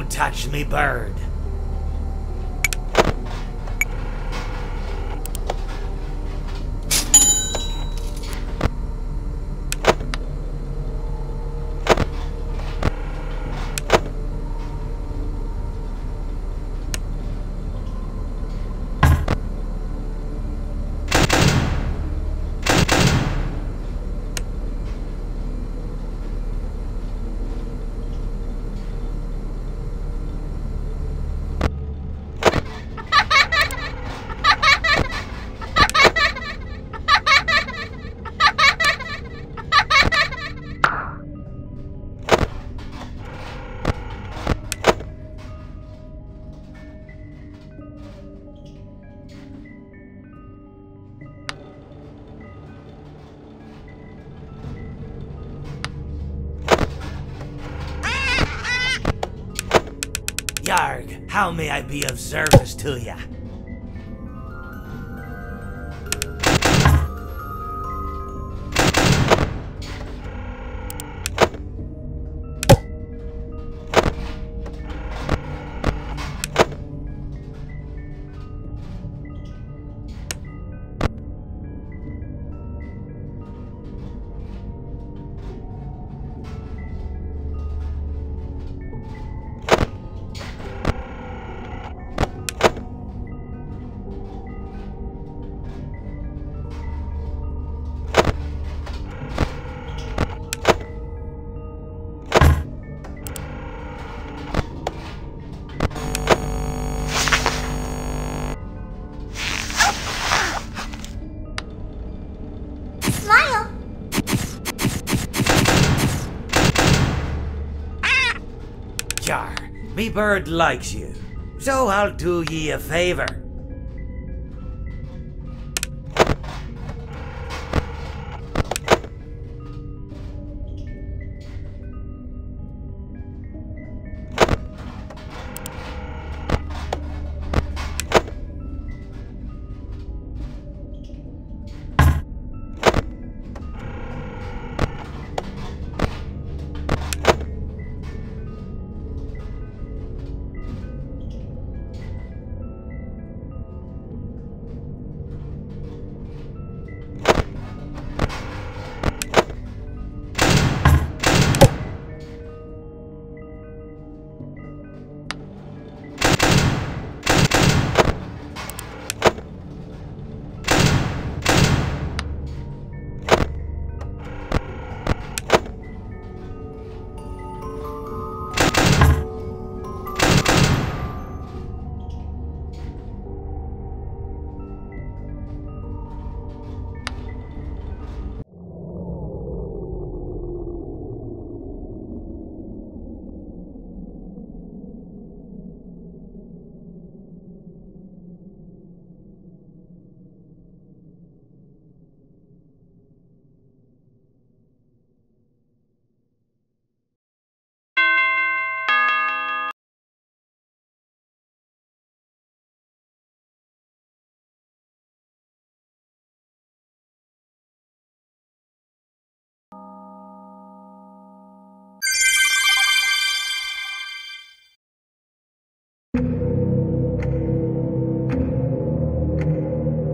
Who touched me bird? How may I be of service to ya? Me bird likes you, so I'll do ye a favor.